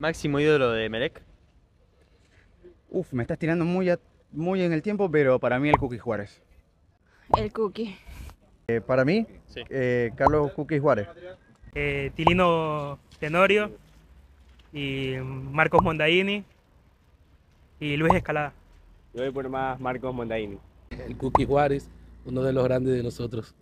Máximo ídolo de Melec. Uf, me estás tirando muy, a- muy en el tiempo, pero para mí el Cookie Juárez. El cookie. Eh, para mí, Sí. eh, Carlos Cookie Juárez. eh, Tilino Tenorio y Marcos Mondaini y Luis Escalada. Yo voy por más Marcos Mondaini. El Cookie Juárez, uno de los grandes de nosotros.